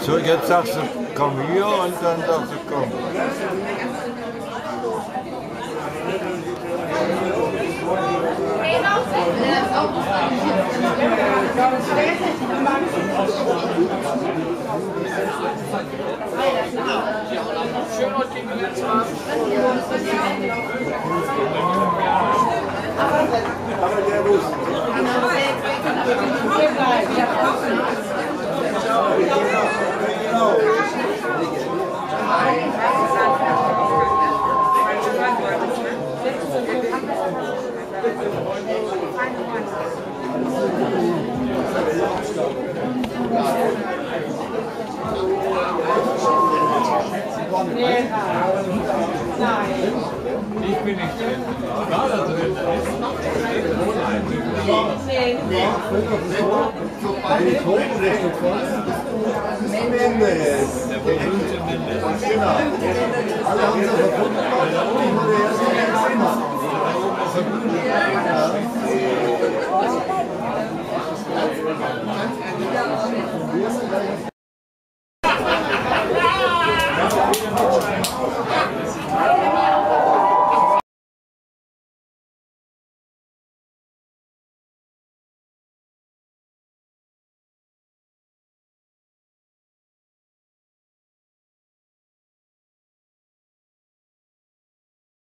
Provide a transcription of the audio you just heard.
So, jetzt sagst du, komm hier und dann sagst du, komm. Ich bin nicht drin. War da drin? Der berühmte Mendes. Genau. Alle haben Ja!